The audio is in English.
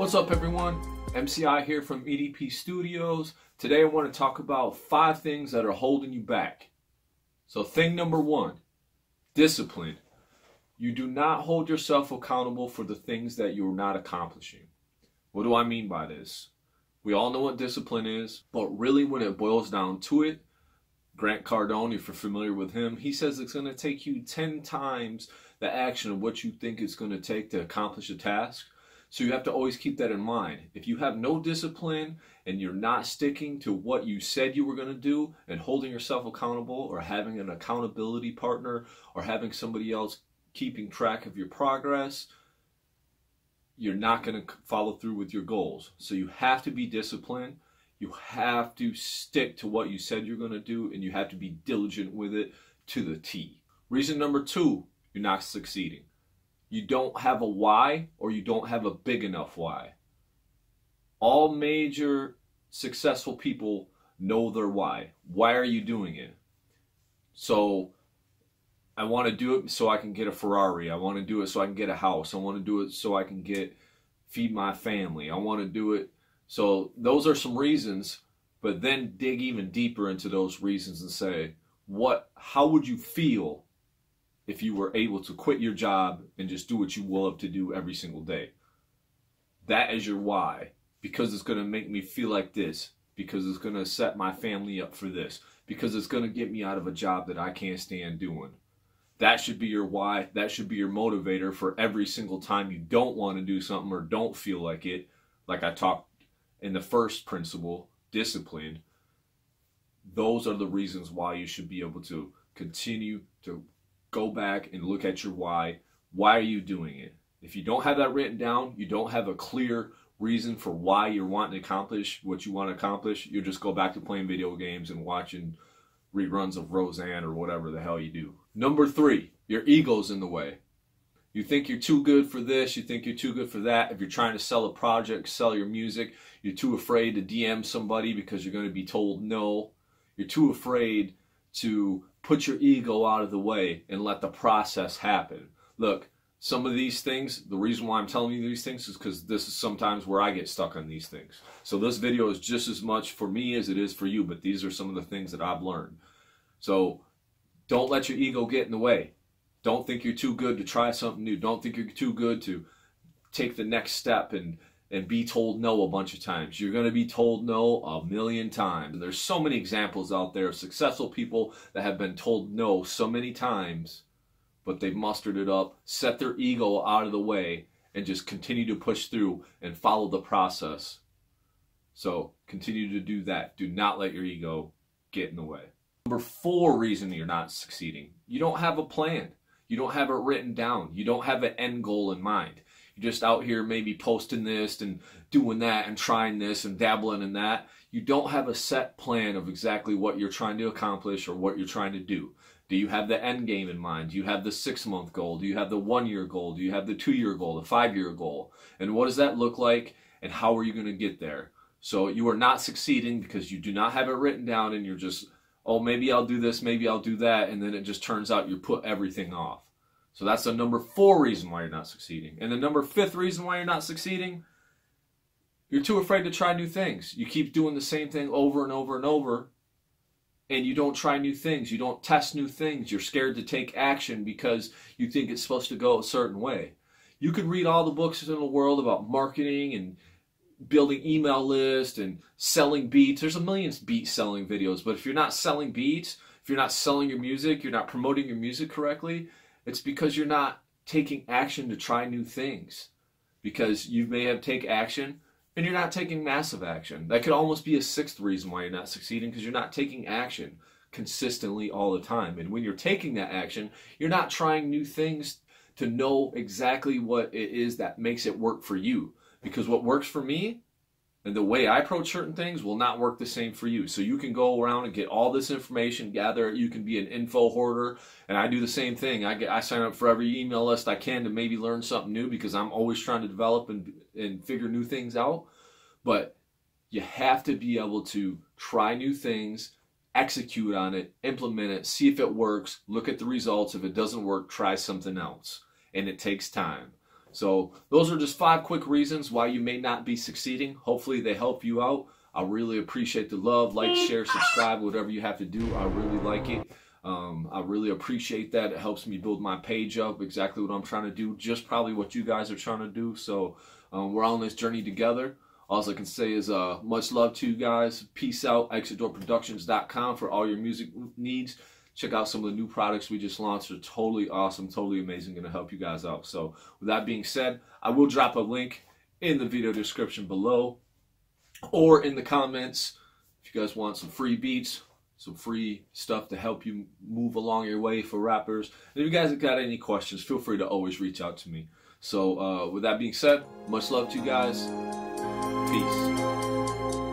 What's up, everyone? MCI here from EDP Studios. Today, I want to talk about five things that are holding you back. So, thing number one discipline. You do not hold yourself accountable for the things that you're not accomplishing. What do I mean by this? We all know what discipline is, but really, when it boils down to it, Grant Cardone, if you're familiar with him, he says it's going to take you 10 times the action of what you think it's going to take to accomplish a task. So you have to always keep that in mind. If you have no discipline and you're not sticking to what you said you were going to do and holding yourself accountable or having an accountability partner or having somebody else keeping track of your progress, you're not going to follow through with your goals. So you have to be disciplined. You have to stick to what you said you're going to do and you have to be diligent with it to the T. Reason number two, you're not succeeding you don't have a why or you don't have a big enough why. All major successful people know their why. Why are you doing it? So I want to do it so I can get a Ferrari. I want to do it so I can get a house. I want to do it so I can get feed my family. I want to do it so those are some reasons, but then dig even deeper into those reasons and say, what how would you feel if you were able to quit your job and just do what you love to do every single day. That is your why. Because it's going to make me feel like this. Because it's going to set my family up for this. Because it's going to get me out of a job that I can't stand doing. That should be your why. That should be your motivator for every single time you don't want to do something or don't feel like it. Like I talked in the first principle, discipline. Those are the reasons why you should be able to continue to go back and look at your why. Why are you doing it? If you don't have that written down, you don't have a clear reason for why you're wanting to accomplish what you want to accomplish, you'll just go back to playing video games and watching reruns of Roseanne or whatever the hell you do. Number three, your ego's in the way. You think you're too good for this, you think you're too good for that. If you're trying to sell a project, sell your music, you're too afraid to DM somebody because you're going to be told no. You're too afraid to put your ego out of the way and let the process happen. Look, some of these things, the reason why I'm telling you these things is because this is sometimes where I get stuck on these things. So this video is just as much for me as it is for you, but these are some of the things that I've learned. So don't let your ego get in the way. Don't think you're too good to try something new. Don't think you're too good to take the next step and and be told no a bunch of times. You're going to be told no a million times. And there's so many examples out there of successful people that have been told no so many times, but they've mustered it up, set their ego out of the way, and just continue to push through and follow the process. So continue to do that. Do not let your ego get in the way. Number four reason you're not succeeding you don't have a plan. You don't have it written down. You don't have an end goal in mind. You're just out here maybe posting this and doing that and trying this and dabbling in that. You don't have a set plan of exactly what you're trying to accomplish or what you're trying to do. Do you have the end game in mind? Do you have the six month goal? Do you have the one year goal? Do you have the two year goal, the five year goal? And what does that look like? And how are you going to get there? So you are not succeeding because you do not have it written down and you're just, oh, maybe I'll do this, maybe I'll do that. And then it just turns out you put everything off. So that's the number four reason why you're not succeeding. And the number fifth reason why you're not succeeding, you're too afraid to try new things. You keep doing the same thing over and over and over, and you don't try new things. You don't test new things. You're scared to take action because you think it's supposed to go a certain way. You could read all the books in the world about marketing and building email lists and selling beats. There's a million beat selling videos, but if you're not selling beats, if you're not selling your music, you're not promoting your music correctly, it's because you're not taking action to try new things. Because you may have take action and you're not taking massive action. That could almost be a sixth reason why you're not succeeding because you're not taking action consistently all the time. And when you're taking that action, you're not trying new things to know exactly what it is that makes it work for you. Because what works for me and the way I approach certain things will not work the same for you. So you can go around and get all this information, gather it. You can be an info hoarder, and I do the same thing. I get I sign up for every email list I can to maybe learn something new because I'm always trying to develop and and figure new things out. But you have to be able to try new things, execute on it, implement it, see if it works, look at the results. If it doesn't work, try something else. And it takes time. So those are just five quick reasons why you may not be succeeding. Hopefully they help you out. I really appreciate the love, like, share, subscribe, whatever you have to do. I really like it. Um, I really appreciate that. It helps me build my page up, exactly what I'm trying to do, just probably what you guys are trying to do. So um, we're on this journey together. All I can say is uh, much love to you guys. Peace out. ExitDoorProductions.com for all your music needs. Check out some of the new products we just launched. They're totally awesome, totally amazing, going to help you guys out. So with that being said, I will drop a link in the video description below or in the comments if you guys want some free beats, some free stuff to help you move along your way for rappers. And if you guys have got any questions, feel free to always reach out to me. So uh, with that being said, much love to you guys. Peace.